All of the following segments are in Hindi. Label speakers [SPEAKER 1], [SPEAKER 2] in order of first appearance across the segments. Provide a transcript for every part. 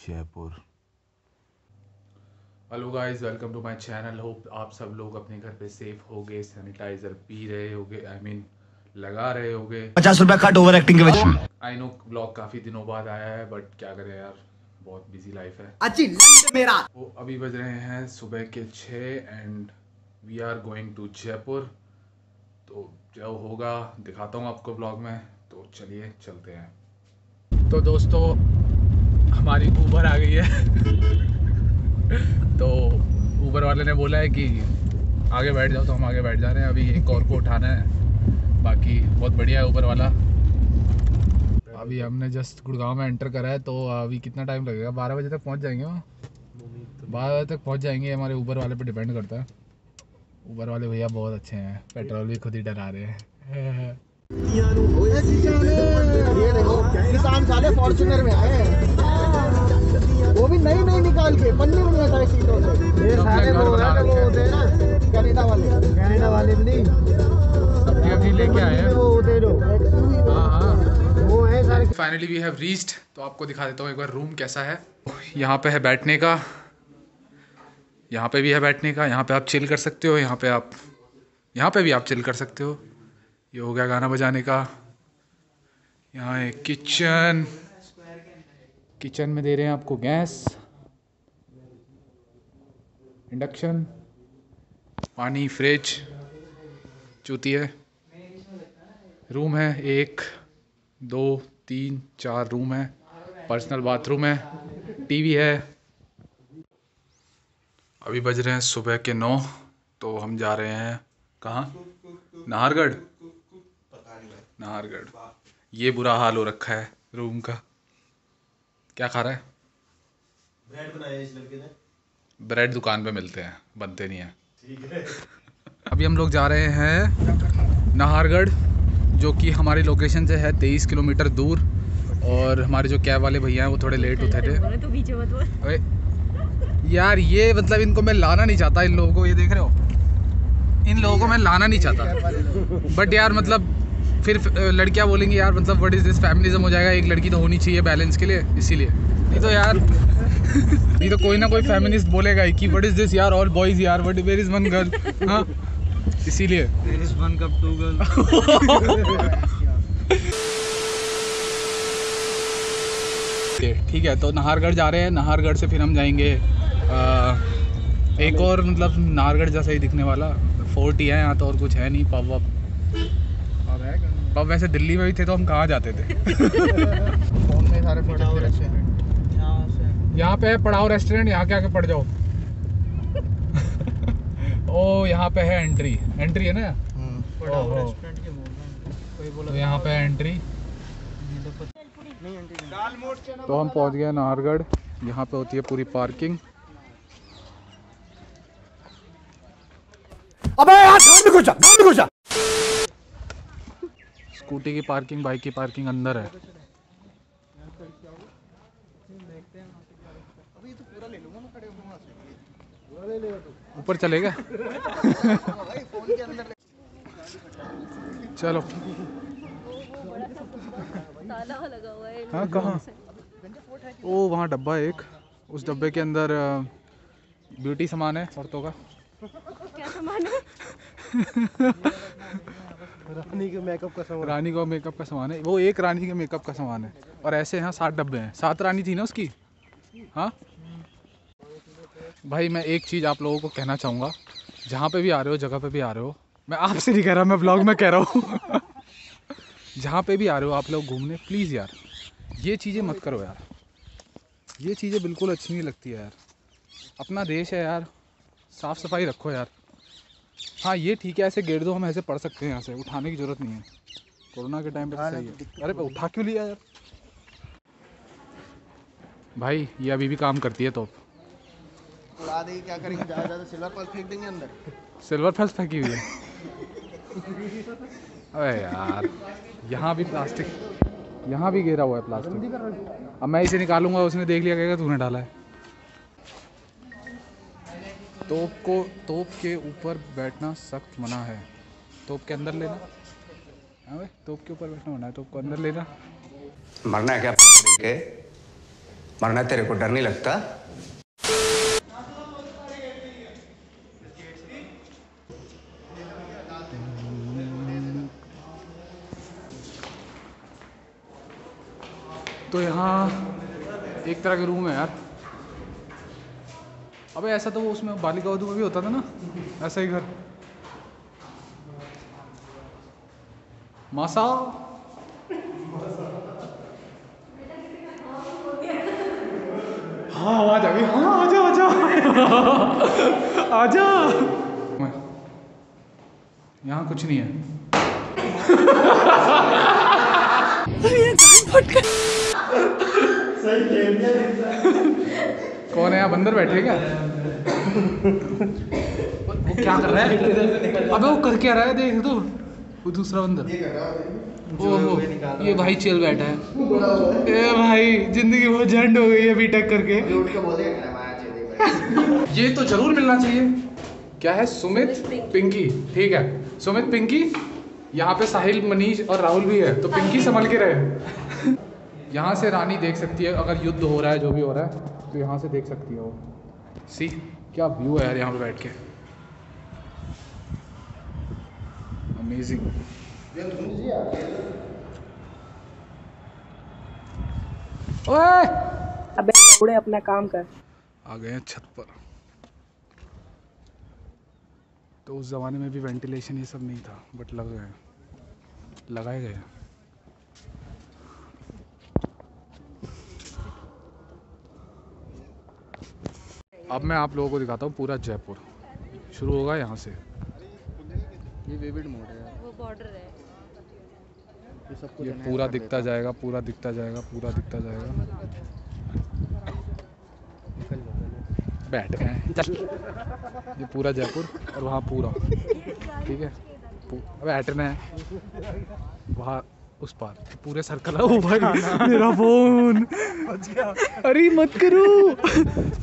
[SPEAKER 1] Jaipur.
[SPEAKER 2] Hello guys welcome to my channel hope आप सब लोग अपने घर पे सेफ़ होगे सैनिटाइजर पी रहे होगे आई मीन लगा रहे होगे।
[SPEAKER 3] पचास रुपया कट ओवर एक्टिंग के वजह
[SPEAKER 2] आई नो ब्लॉग काफ़ी दिनों बाद आया है बट क्या करें यार बहुत बिज़ी लाइफ है।
[SPEAKER 3] अच्छी मेरा।
[SPEAKER 2] वो अभी बज रहे हैं सुबह के छः and we are going to Jaipur. तो जो होगा दिखाता हूँ आपको ब्लॉग में। तो चलिए चलते हैं। तो दोस्तों हमारी ऊबर आ गई है। तो ऊबर वाले ने बोला है कि आगे बैठ जाओ तो हम आगे बैठ जा रहे हैं। अभी एक और को उठाना है। बाकी बहुत बढ़िया है ऊबर वाला। अभी हमने जस्ट गुड़गांव में एंटर करा है तो अभी कितना टाइम लगेगा? बारह बजे तक पहुँच जाएँगे वहाँ बारह बजे तक पहुँच जाएँगे हमारे ऊबर वाले पे डिपेंड करता है। ऊबर वाले भैया बहुत अच्छे हैं पेट्रोल भी खुद ही डरा रहे हैं।
[SPEAKER 4] ये देखो, किसान साले में आए हैं। वो भी नई नई निकाल के पन्नी में सारे सीटों से। ये सारे वो हैं वो होते हैं? ना कनाडा वाले। कनाडा वाले भी नहीं।
[SPEAKER 2] ये अभी लेके आए हैं।
[SPEAKER 4] वो होते हैं। जो
[SPEAKER 2] हाँ हाँ।
[SPEAKER 4] वो है सारे।
[SPEAKER 2] फाइनली वी हैव रीच्ड तो आपको दिखा देता हूँ एक बार रूम कैसा है। यहाँ पे है बैठने का। यहाँ पे भी है बैठने का। यहाँ पे आप चिल कर सकते हो। यहाँ पे आप यहाँ पे भी आप चिल कर सकते हो। ये हो गया गाना बजाने का। यहाँ एक किचन किचन में दे रहे हैं आपको गैस, इंडक्शन, पानी, फ्रिज, चूती है। रूम है एक, दो, तीन, चार रूम है। पर्सनल बाथरूम है, टीवी है। अभी बज रहे हैं सुबह के नौ तो हम जा रहे हैं कहाँ? नाहरगढ़। नाहरगढ़। ये बुरा हाल हो रखा है रूम का। क्या खा रहा है? ब्रेड बनाया ब्रेड दुकान पे मिलते हैं बनते नहीं हैं। अभी हम लोग जा रहे हैं नाहरगढ़ जो कि हमारी लोकेशन से है तेईस किलोमीटर दूर और हमारे जो कैब वाले भैया हैं वो थोड़े लेट उठे थे।
[SPEAKER 5] तो
[SPEAKER 2] यार ये मतलब इनको मैं लाना नहीं चाहता इन लोगों को ये देख रहे हो? इन लोगों को मैं लाना नहीं चाहता। बट यार मतलब फिर लड़कियाँ बोलेंगी यार मतलब व्हाट इज़ दिस फैमिलिज्म हो जाएगा एक लड़की तो होनी चाहिए बैलेंस के लिए इसीलिए। नहीं तो यार नहीं तो कोई ना कोई फेमिनिस्ट बोलेगा कि व्हाट इज़ दिस यार ऑल बॉयज़ यार what where is one girl हाँ इसीलिए।
[SPEAKER 4] One cup two girl
[SPEAKER 2] okay, ठीक है तो नाहरगढ़ जा रहे हैं नाहरगढ़ से फिर हम जाएँगे अ, एक और मतलब नाहरगढ़ जैसा ही दिखने वाला फोर्ट ही है यहाँ तो और कुछ है नहीं पब वब पब वैसे दिल्ली में भी थे तो हम कहाँ जाते थे?
[SPEAKER 4] फ़ोन में सारे फ़ोटो रखे हैं।
[SPEAKER 2] यहाँ पे है पड़ाव रेस्टोरेंट यहाँ के आके पड़ जाओ। ओ यहाँ पे है एंट्री एंट्री है ना? ओहो। तो यहाँ पे है एंट्री तो हम पहुँच गए नाहरगढ़। यहाँ पे होती है पूरी पार्किंग
[SPEAKER 3] अबे यार सामने घुसा
[SPEAKER 2] स्कूटी की पार्किंग बाइक की पार्किंग अंदर है। ऊपर चलेगा चलो।
[SPEAKER 5] है
[SPEAKER 2] कहाँ? ओ वहाँ डब्बा एक। उस डब्बे के अंदर ब्यूटी सामान है औरतों का।
[SPEAKER 5] क्या सामान है?
[SPEAKER 4] रानी के मेकअप का सामान।
[SPEAKER 2] रानी का मेकअप का सामान है। वो एक रानी के मेकअप का सामान है। और ऐसे यहाँ सात डब्बे हैं। सात रानी थी ना उसकी? हाँ? भाई, मैं एक चीज़ आप लोगों को कहना चाहूँगा। जहाँ पे भी आ रहे हो, जगह पे भी आ रहे हो, मैं आपसे नहीं कह रहा, मैं ब्लॉग में कह रहा हूँ। जहाँ पे भी आ रहे हो आप लोग घूमने प्लीज़ यार, ये चीज़ें मत करो यार। ये चीज़ें बिल्कुल अच्छी नहीं लगती है यार। अपना देश है यार। साफ़ सफ़ाई रखो यार। हाँ ये ठीक है ऐसे गेट दो हम ऐसे पढ़ सकते हैं यहाँ से उठाने की ज़रूरत नहीं है। कोरोना के टाइम पे तो सही है अरे उठा क्यों लिया यार? भाई ये अभी भी काम करती है तो।
[SPEAKER 4] उड़ा देगी क्या करेंगे? ज़्यादा ज़्यादा सिल्वर पर फेंक देंगे अंदर।
[SPEAKER 2] सिल्वर फेल्स फेंकी हुई है। अरे यार यहाँ भी प्लास्टिक यहाँ भी गिरा हुआ है प्लास्टिक। अब मैं इसे निकालूँगा उसने देख लिया कहेगा तूने डाला है। तोप को तोप के ऊपर बैठना सख्त मना है। तोप के अंदर लेना। हाँ भाई तोप के ऊपर बैठना मना है तोप को अंदर लेना।
[SPEAKER 6] मरना है क्या? के मरना तेरे को डर नहीं लगता?
[SPEAKER 2] तो यहाँ एक तरह के रूम है यार। अबे ऐसा तो वो उसमें बालिका वधू में भी होता था ना? ऐसा ही घर। मासा? हाँ आवाज़ आ गई। हाँ आजा आजा। आजा। यहाँ कुछ नहीं है। कौन है। यहाँ बंदर बैठे क्या? वो क्या कर रहा है? अबे वो कर क्या रहा है देख तो। वो दूसरा बंदर ओ हो ये भाई चिल बैठा है। ए भाई ज़िंदगी बहुत झंड हो गई है बीटेक करके। ये तो ज़रूर मिलना चाहिए। क्या है? सुमित पिंकी। ठीक है। सुमित पिंकी यहाँ पे साहिल मनीष और राहुल भी है तो पिंकी संभल के रहे। यहाँ से रानी देख सकती है अगर युद्ध हो रहा है जो भी हो रहा है तो यहाँ से देख सकती है वो। सी क्या व्यू है यार यहाँ पे बैठ के? अमेजिंग ओए!
[SPEAKER 7] अबे उड़े अपना काम कर।
[SPEAKER 2] आ गए हैं छत पर। तो उस ज़माने में भी वेंटिलेशन ये सब नहीं था बट लग गए लगाए गए अब मैं आप लोगों को दिखाता हूँ पूरा जयपुर। शुरू होगा यहाँ से। ये है।
[SPEAKER 5] वो बॉर्डर है।
[SPEAKER 2] ये पूरा दिखता जाएगा पूरा दिखता जाएगा पूरा दिखता जाएगा। बैठ गए हैं। चल। ये पूरा जयपुर और वहाँ पूरा। ठीक है? हटना है। वहाँ उस पार पूरे सर्कल ओ भाई मेरा फ़ोन अरे मत करो।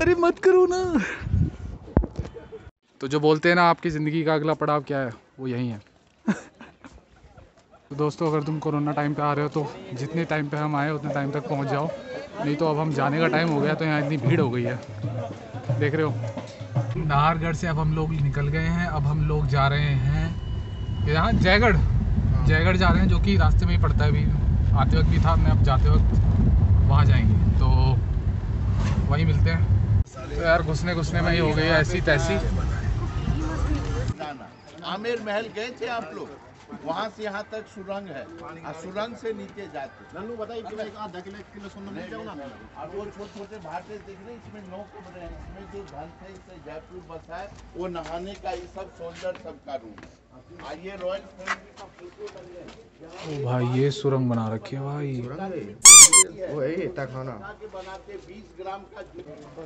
[SPEAKER 2] अरे मत करो ना। तो जो बोलते हैं ना आपकी ज़िंदगी का अगला पड़ाव क्या है? वो यही है। तो दोस्तों अगर तुम कोरोना टाइम पे आ रहे हो तो जितने टाइम पे हम आए उतने टाइम तक पहुँच जाओ। नहीं तो अब हम जाने का टाइम हो गया तो यहाँ इतनी भीड़ हो गई है। देख रहे हो। नाहरगढ़ से अब हम लोग निकल गए हैं अब हम लोग जा रहे हैं यहाँ जयगढ़। जयगढ़ जा रहे हैं जो कि रास्ते में ही पड़ता है अभी। आते वक्त भी था मैं अब जाते वक्त वहाँ जाएँगे। तो वहीं मिलते हैं। तो यार घुसने घुसने में ही हो गई ऐसी तैसी।
[SPEAKER 8] आमेर महल गए थे आप लोग? वहाँ से यहाँ तक सुरंग है। और सुरंग से नीचे जाते। नन्नू बताइए किलो एक आधा किलो एक किलो सोना मिल जाओ ना। और वो छोटे छोटे भाटे देख रहे हैं, इसमें नौ कमरे हैं इसमें जो धन है इससे जयपुर बसा है वो नहाने का ये सब सौंदर्य सबका रूम है। है
[SPEAKER 2] ओ भाई ये सुरंग बना रखी है भाई।
[SPEAKER 8] वो है तक खाना।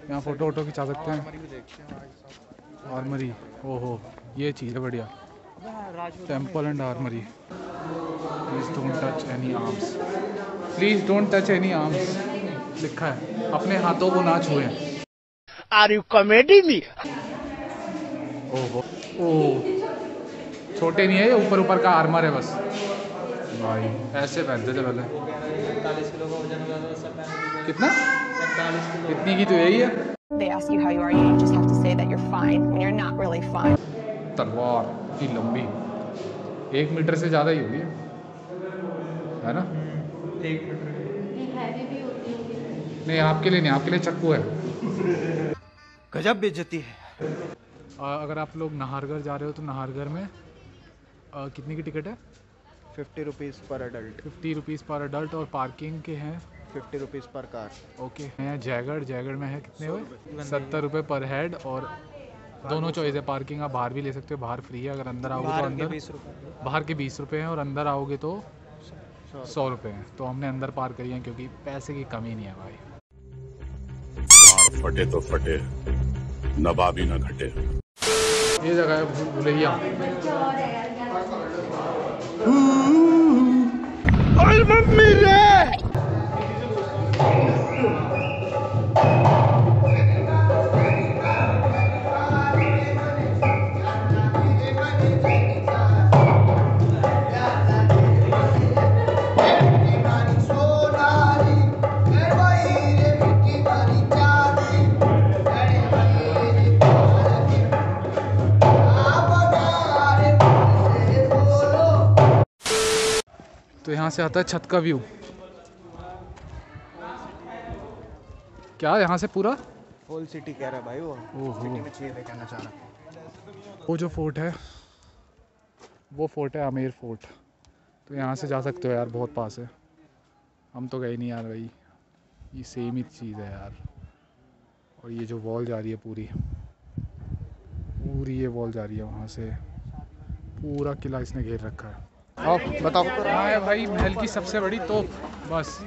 [SPEAKER 2] यहाँ फ़ोटो वोटो खिंचा सकते हैं। आर्मरी ओहो ये चीज़ है बढ़िया। Temple and armoury please don't touch any arms please don't touch any arms लिखा है अपने हाथों को ना छुएँ।
[SPEAKER 3] आर यू कॉमेडी मी
[SPEAKER 2] ओहो ओ। छोटे नहीं है ये ऊपर ऊपर का आर्मर है बस। भाई। ऐसे पहनते थे पहले। कितना? कितनी की तो यही है।
[SPEAKER 9] They ask you how you are, you just have to say that you're fine when you're not really fine.
[SPEAKER 2] तलवार इतनी लंबी। एक मीटर से ज़्यादा ही होगी। है ना? एक मीटर। नहीं आपके लिए नहीं आपके लिए चक्कू है।
[SPEAKER 3] गजब बेइज्जती है।
[SPEAKER 2] अगर आप लोग नाहरगढ़ जा रहे हो तो नाहरगढ़ में कितनी की टिकट है?
[SPEAKER 4] Fifty rupees per adult
[SPEAKER 2] fifty rupees per adult और पार्किंग के हैं।
[SPEAKER 4] Fifty rupees per car.
[SPEAKER 2] Okay हैं जयगढ़ जयगढ़ में है कितने हुए? सत्तर रुपये पर हेड और दोनों चॉइस है पार्किंग आप बाहर भी ले सकते हो बाहर फ्री है अगर अंदर आओगे तो अंदर। बाहर के बीस रुपये हैं और अंदर आओगे तो सौ रुपये हैं। तो हमने अंदर पार करी है क्योंकि पैसे की कमी नहीं है भाई।
[SPEAKER 10] फटे तो फटे नवाबी न घटे।
[SPEAKER 2] ये जगह है I'm a millionaire. यहाँ से आता है छत का व्यू। क्या यहाँ से पूरा?
[SPEAKER 4] होल सिटी कह रहा है भाई वो। सिटी में चाहिए कहना चाह रहा
[SPEAKER 2] वो जो फोर्ट है वो फोर्ट है आमेर फोर्ट तो यहाँ से जा सकते हो यार बहुत पास है। हम तो गए नहीं यार भाई। ये सेम ही चीज़ है यार। और ये जो वॉल जा रही है पूरी पूरी ये वॉल जा रही है वहाँ से। पूरा किला इसने घेर रखा है।
[SPEAKER 4] आप बताओ।
[SPEAKER 2] हाँ है भाई महल की सबसे बड़ी तोप बस।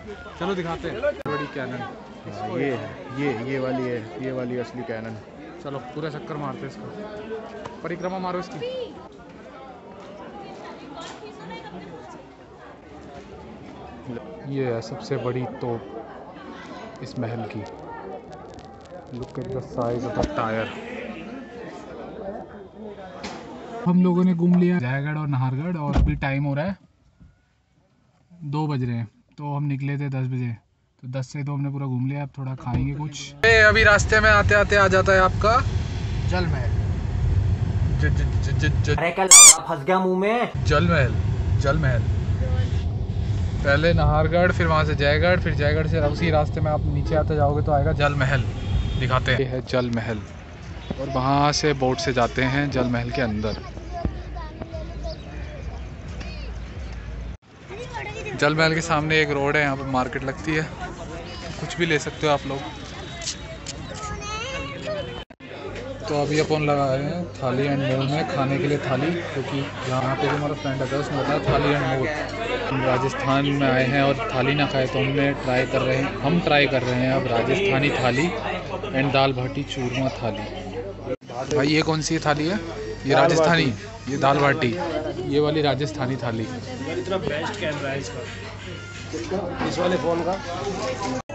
[SPEAKER 2] चलो दिखाते हैं। बड़ी कैनन
[SPEAKER 4] हाँ, ये ये ये वाली है ये वाली असली कैनन
[SPEAKER 2] चलो पूरा चक्कर मारते हैं इसका। परिक्रमा मारो इसकी। ये है सबसे बड़ी तोप इस महल की। Look at the size of the tyre हम लोगों ने घूम लिया जयगढ़ और नाहरगढ़ और अभी टाइम हो रहा है दो बज रहे हैं। तो हम निकले थे दस बजे। तो दस से तो हमने पूरा घूम लिया अब थोड़ा खाएँगे कुछ। अभी रास्ते में आते आते आ जाता है आपका।
[SPEAKER 4] जल महल
[SPEAKER 2] ज, ज, ज, ज, ज,
[SPEAKER 3] अरे क्या लौड़ा फंस गया मुँह में।
[SPEAKER 2] जल महल जल महल पहले नाहरगढ़ फिर वहाँ से जयगढ़ फिर जयगढ़ से उसी रास्ते में आप नीचे आते जाओगे तो आएगा जल महल दिखाते हैं। है जल महल और वहाँ से बोट से जाते हैं जल महल के अंदर। जल महल के सामने एक रोड है, यहाँ पर मार्केट लगती है। कुछ भी ले सकते हो आप लोग। तो अभी अपन लगा रहे हैं थाली एंड मोर में खाने के लिए थाली, क्योंकि तो यहाँ पे जो हमारा फ्रेंड आता है, उसने बताया थाली एंड मोर। हम राजस्थान में आए हैं और थाली ना खाए तो हमने ट्राई कर रहे हैं, हम ट्राई कर रहे हैं अब राजस्थानी थाली एंड दाल भाटी चूरमा थाली। भाई ये कौन सी थाली है? ये राजस्थानी। ये दाल बाटी। ये वाली राजस्थानी थाली।
[SPEAKER 3] इतना बेस्ट कैमरा है इसका। इस वाले फ़ोन का?